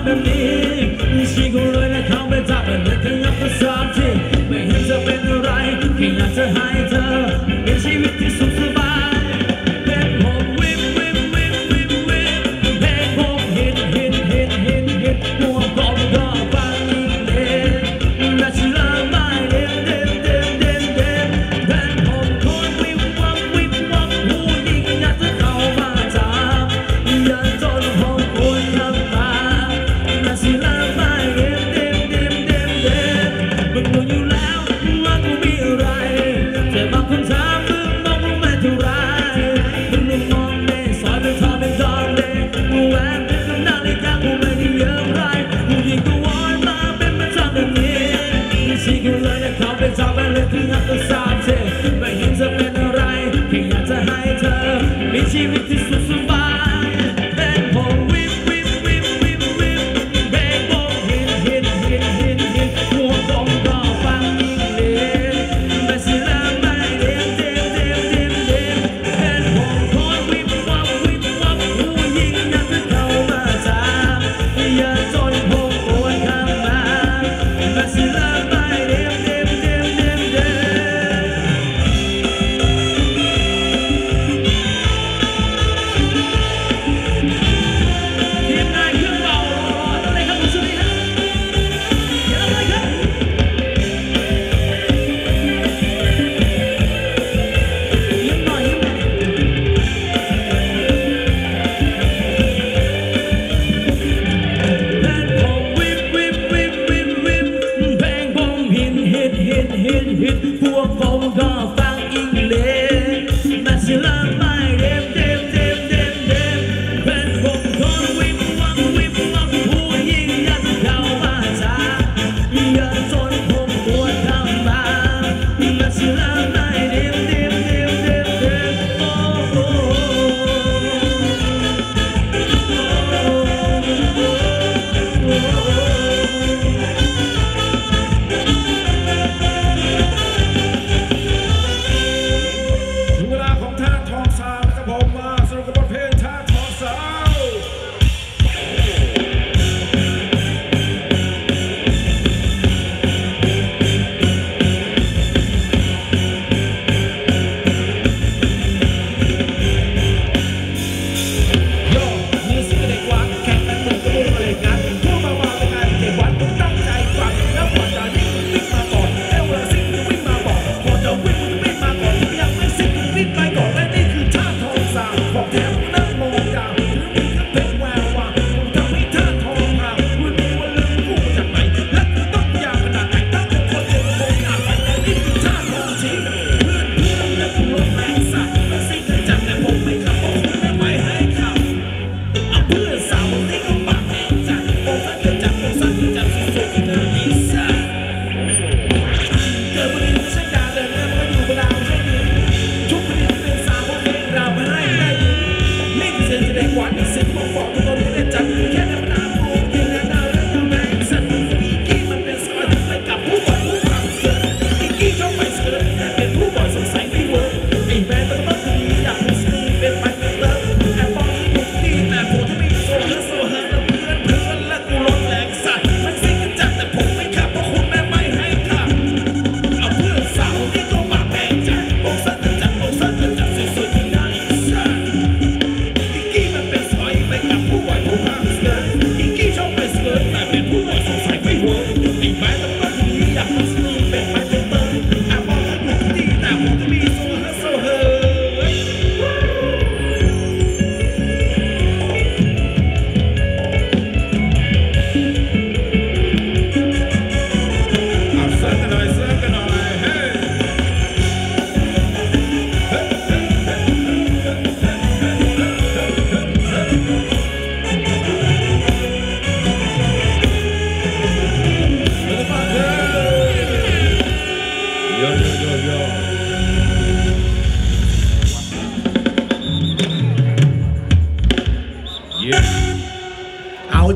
under me She go right and come back up and looking up for something My hands up in the right, can't have to hide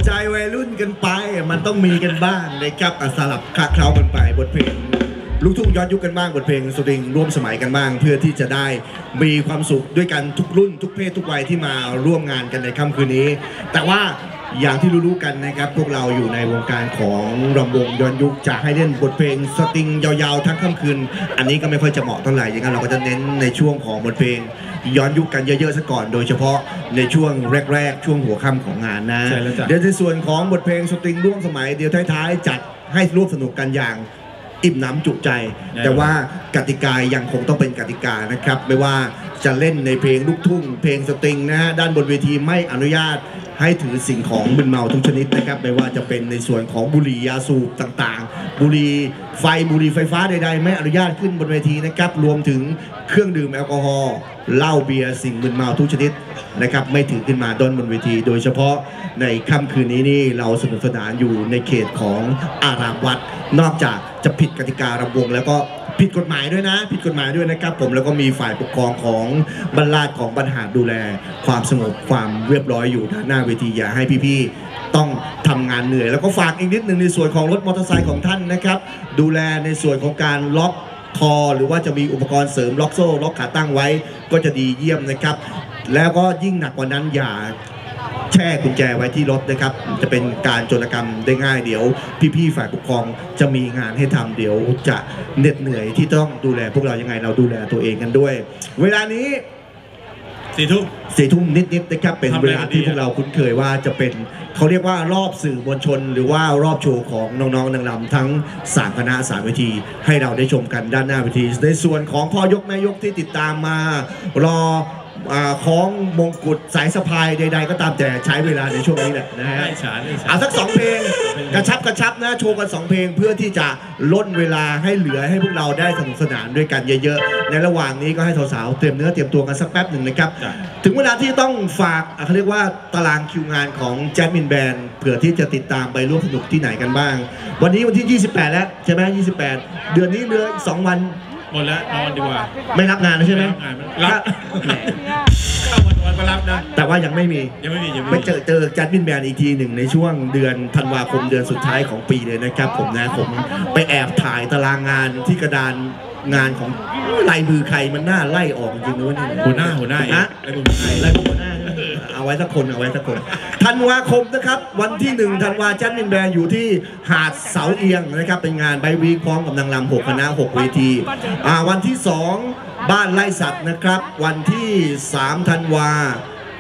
ใจวัยรุ่นกันไป มันต้องมีกันบ้างนะครับอะสลับคละคราวกันไปบทเพลงลูกทุ่งย้อนยุคกันบ้างบทเพลงสตริงร่วมสมัยกันบ้าง เพื่อที่จะได้มีความสุขด้วยกันทุกรุ่นทุกเพศทุกวัยที่มาร่วมงานกันในค่ำคืนนี้ แต่ว่า อย่างที่รู้ๆกันนะครับ พวกเราอยู่ในวงการของรำวงย้อนยุคจะให้เล่นบทเพลงสตริงยาวๆทั้งค่ำคืน อันนี้ก็ไม่ค่อยจะเหมาะเท่าไหร่อย่างนั้นเราก็จะเน้นในช่วงของบทเพลงย้อนยุคกันเยอะๆซะก่อน โดยเฉพาะในช่วงแรกๆ ช่วงหัวค่ำของงานนะใช่แล้วจ้ะ เดี๋ยวในส่วนของบทเพลงสตริงร่วมสมัยเดี๋ยวท้ายๆจัดให้ร่วมสนุกกันอย่าง อิ่มหนำจุใจ แน่นอน แต่ว่ากติกายังคงต้องเป็นกติกานะครับ ไม่ว่าจะเล่นในเพลงลูกทุ่ง เพลงสตริงนะฮะด้านบนเวทีไม่อนุญาต ให้ถือสิ่งของมึนเมาทุกชนิดนะครับ ไม่ว่าจะเป็นในส่วนของบุหรี่ยาสูบต่างๆ บุหรี่ไฟบุหรี่ไฟฟ้าใดๆ ไม่อนุญาตขึ้นบนเวทีนะครับ รวมถึงเครื่องดื่มแอลกอฮอล์เหล้าเบียร์สิ่งมึนเมาทุกชนิดนะครับไม่ถือขึ้นมาด้นบนเวที โดยเฉพาะในค่ำคืนนี้นี่เราสนุกสนานอยู่ในเขตของอารามวัด นอกจากจะผิดกติการำวงแล้วก็ ผิดกฎหมายด้วยนะ ผิดกฎหมายด้วยนะครับ ผมแล้วก็มีฝ่ายปกครองของบรรลาดของบรรหารดูแล ความสงบความเรียบร้อยอยู่ด้านหน้าเวทีอย่าให้พี่ๆต้องทำงานเหนื่อย แล้วก็ฝากอีกนิดหนึ่งในส่วนของรถมอเตอร์ไซค์ของท่านนะครับ ดูแลในส่วนของการล็อกคอหรือว่าจะมีอุปกรณ์เสริมล็อกโซ่ล็อกขาตั้งไว้ก็จะดีเยี่ยมนะครับ แล้วก็ยิ่งหนักกว่านั้นอย่า แช่กุญแจไว้ที่รถนะครับ จะเป็นการโจรกรรมได้ง่ายเดี๋ยว พี่ๆฝ่ายปกครองจะมีงานให้ทำเดี๋ยวจะเหน็ดเหนื่อยที่ต้องดูแล พวกเรายังไงเราดูแลตัวเองกันด้วย เวลานี้สี่ทุ่มสี่ทุ่มนิดๆนะครับเป็นทำอะไรเวลาที่กันดีพวกเราคุ้นเคยว่าจะเป็นเขาเรียกว่ารอบสื่อมวลชน หรือว่ารอบโชว์ของน้องๆนางรำทั้ง3คณะสามเวที ให้เราได้ชมกันด้านหน้าเวที ในส่วนของพ่อยกแม่ยกที่ติดตามมารออ่า คล้องมงกุฎสายสะพายใด ๆ ก็ตามแต่ใช้เวลาในช่วงนี้แหละนะฮะได้ฉานได้ฉานเอาสักสองเพลงกระชับกระชับนะโชว์กันสองเพลงเพื่อที่จะล่นเวลาให้เหลือให้พวกเราได้สนุกสนานด้วยกันเยอะๆ ในระหว่างนี้ก็ให้สาวๆเตรียมเนื้อเตรียมตัวกันสักแป๊บหนึ่งนะครับจ้ะถึงเวลาที่ต้องฝากอะเขาเรียกว่าตารางคิวงานของแจ๊ดมินแบนเผื่อที่จะติดตามไปร่วมสนุกที่ไหนกันบ้าง วันนี้วันที่ 28 แล้วใช่ไหม28 เดือนนี้เหลืออีกสองวัน หมดแล้วนอนดีกว่าไม่รับงานแล้วใช่ไหมไม่รับงานรับแหมเข้าวันวันก็รับนะแต่ว่ายังไม่มียังไม่มียังไปไม่มีเจอเจอจัดมินแบนอีกทีหนึ่งในช่วงเดือนธันวาคมเดือนสุดท้ายของปีเลยนะครับ ผมนะผมไปแอบถ่ายตารางงานที่กระดานงานของลายมือใครมันน่าไล่ออกจริงๆนะเวะหัวหน้าหัวหน้าเองฮะไอ้บุญไทยไล่หัวหน้า เอาไว้สักคนเอาไว้สักคนธันวาคมนะครับ วันที่หนึ่งธันวาจัดมินแบนอยู่ที่หาดเสาเอียงนะครับ เป็นงานไบวีคพร้อมกับนางรำหกคณะหกเวทีอ่าวันที่สองบ้านไร่สัตว์นะครับ วันที่สามธันวา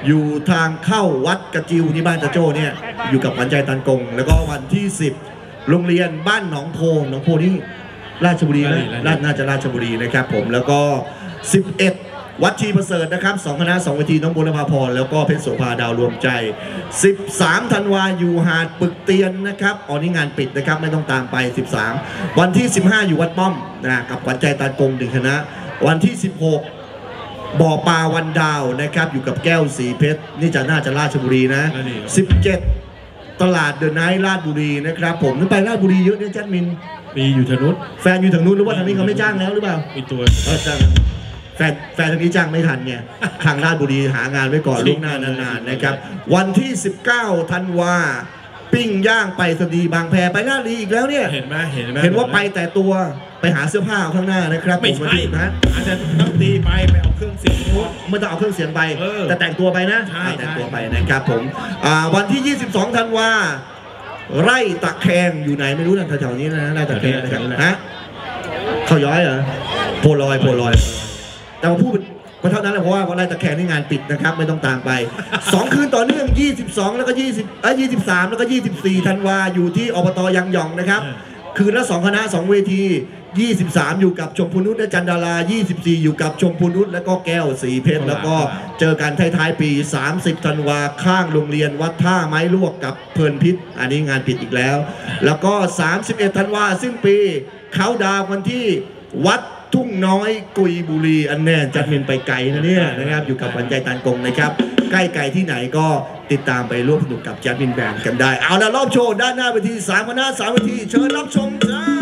อยู่ทางเข้าวัดกระจิวที่บ้านตะโจ้เนี่ยอยู่กับขวัญใจตันกง แล้วก็วันที่ 10 โรงเรียนบ้านหนองโพหนองโพนี่ราชบุรีนะราชน่าจะราชบุรีนะครับผมแล้วก็ 11 วัดชีประเสริฐนะครับสองคณะสองเวทีน้องบุรพาพรแล้วก็เพชรโสภาดาวรวมใจ 13ธันวาอยู่หาดปึกเตียนนะครับอ๋อนี่งานปิดนะครับไม่ต้องตามไป 13 วันที่ 15 อยู่วัดป้อมนะกับขวัญใจตันกงหนึ่งคณะ วันที่ 16บ่อปลาวันดาวนะครับอยู่กับแก้วสีเพชรนี่จะน่าจะราชบุรีนะนั่นเอง17 ตลาดเดอะไนท์ราชบุรีนะครับผมนึกไปราชบุรีเยอะเนี่ยจัดมิน มีอยู่ทางนุษแฟนอยู่ทางนู้นหรือว่าทางนี้เขาไม่จ้างแล้วหรือเปล่ามีตัวเออจ้าง แฟนแฟนทางนี้จ้างไม่ทันไงทางราชบุรีหางานไว้ก่อนจริล่งวงหน้านานๆนะครับ วันที่ 19ธันวาปิ้งย่างไปสดีย์บางแพไปราชบุรีอีกแล้วเนี่ยเห็นไหมเห็นไหมเห็นว่าไปแต่ตัวไปหาเสื้อผ้าเอาข้างหน้านะครับไม่ผวันใช่ที่นะอาจจะต้องตีไปไปเอาเครื่องเสียงนู้นไม่ต้องเอาเครื่องเสียงไปเออแต่แต่งตัวไปนะใช่อ่าแต่งตัวใช่ไปนะครับผมอ่าวันที่ 22ธันวาไร่ตะแคงอยู่ไหนไม่รู้นะแถวๆนี้นะไร่ตะแคงนะครับฮะเขาย้อยเหรอโพลอยโพลอย แต่ว่าพูดก็เท่านั้นแหละเพราะว่าไร่ตะแคงนี่งานปิดนะครับ ไม่ต้องตามไป 2 คืนต่อเนื่อง 22 แล้วก็ 20เอ้ย23 แล้วก็ 24ธันวาอยู่ที่อบตยังหยองนะครับ คืนละ2คณะ 2 เวที 23 อยู่กับชมพูนุชและจันดารา 24 อยู่กับชมพูนุชและก็แก้วสีเพชรแล้วก็เจอกันท้ายๆปี 30ธันวาข้างโรงเรียนวัดท่าไม้ลวกกับเพลินพิษ อันนี้งานผิดอีกแล้ว แล้วก็ 31ธันวาสิ้นปีเขาดาวน์วันที่วัด ทุ่งน้อยกุยบุรีอันแน่จัดเมนไปไกลนะเนี่ยนะครับ อยู่กับวันใจตันกงนะครับ ใกล้ไกลที่ไหนก็ติดตามไปร่วมสนุกกับแจ๊ดมินแบนกันได้ เอาละรอบโชว์ด้านหน้าเวทีสามคณะสามเวทีเชิญรับชมจ้า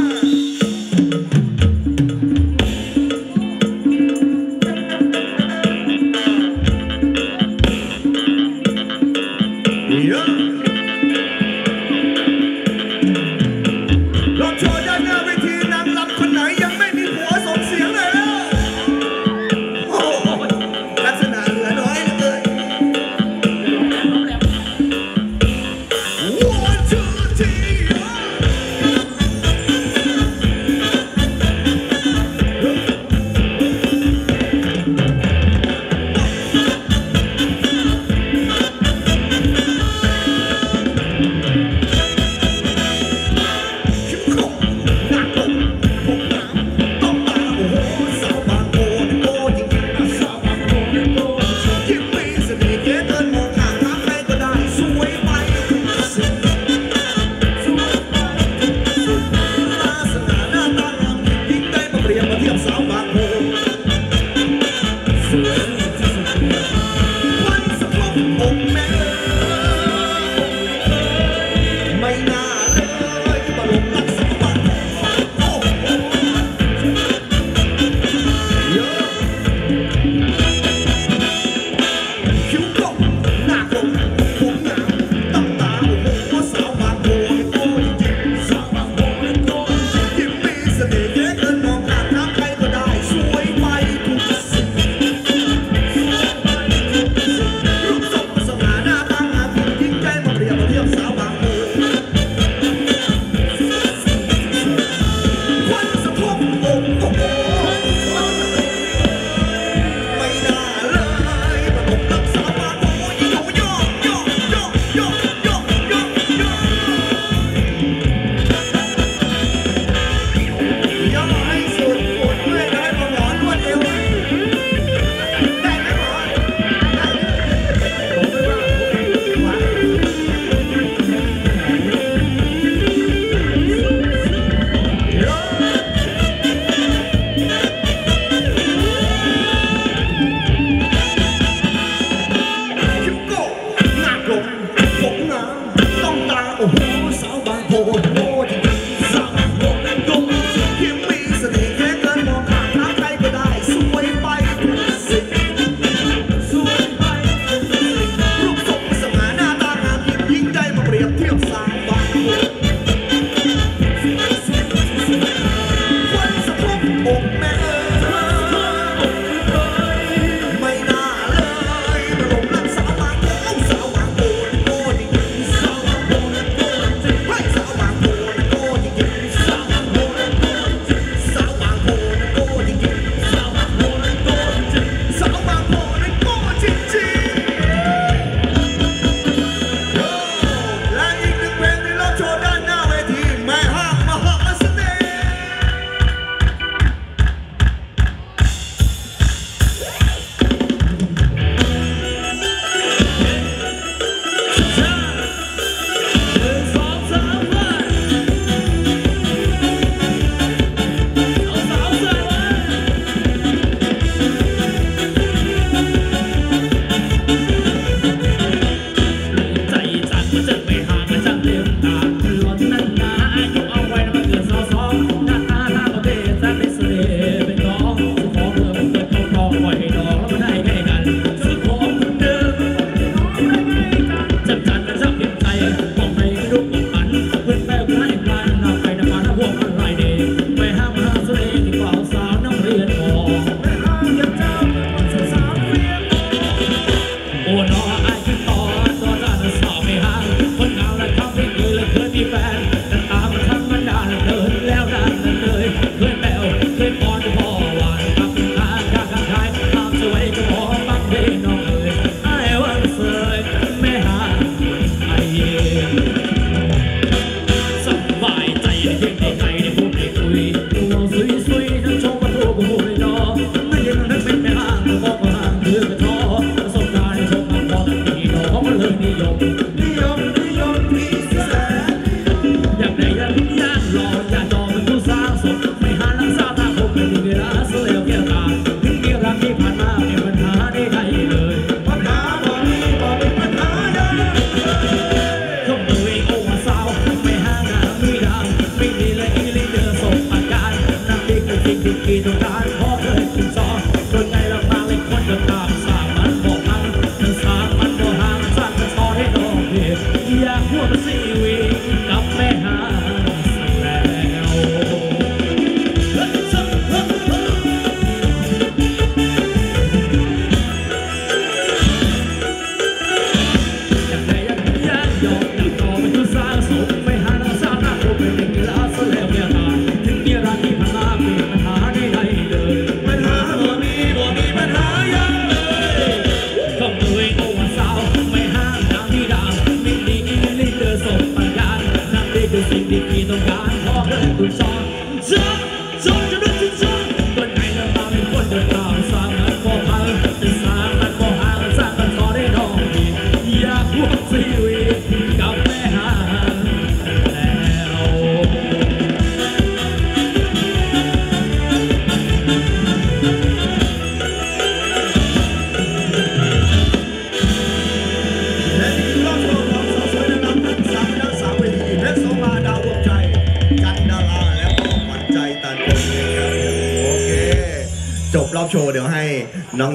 โชว์เดี๋ยวให้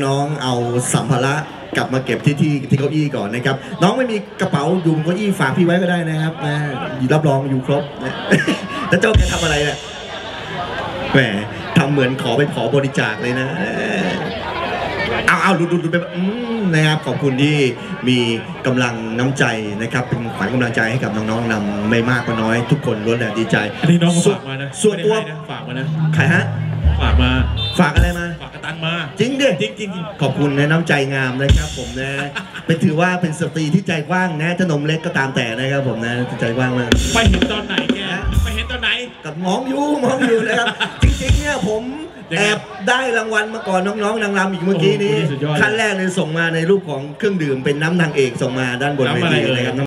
น้องๆเอาสัมภาระกลับมาเก็บที่ที่ที่เก้าอี้ก่อนนะครับ น้องไม่มีกระเป๋าอยู่บนเก้าอี้ฝากพี่ไว้ก็ได้นะครับนะรับรองอยู่ครบนะแล้วเจ้าแกทำอะไรเนี่ยแหมทำเหมือนขอไปขอบริจาคเลยนะเอาเอาดูดูดูไปอืมนะครับขอบคุณที่มีกำลังน้ำใจนะครับ เป็นขวัญกำลังใจให้กับน้องๆนำไม่มากก็น้อย ทุกคนล้วนแต่ดีใจอันนี้น้องเขาส่วฝากมานะส่วนตัวไม่ได้ให้นะฝากมานะใครฮะ ฝากมาฝากอะไรมา ฝากกระตังมา จริงดิจริงจริงจริงขอบคุณนะน้ำใจงามนะครับผมนะเป็นถือว่าเป็นสตรีที่ใจกว้างนะจะนมเล็กก็ตามแต่นะครับผมนะใจกว้างมากไปเห็นตอนไหนแกไปเห็นตอนไหนกับมองอยู่มองอยู่นะครับ จริงๆเนี่ยผมยังไงแอบได้รางวัลมาก่อนน้องๆนางรำอีกเมื่อกี้นี้โอ้โหสุดยอดเลยขั้นแรกเลยส่งมาในรูปของเครื่องดื่มเป็นน้ำนางเอกส่งมาด้านบนเวน้ำอะไรทีเอ่ยนะครับ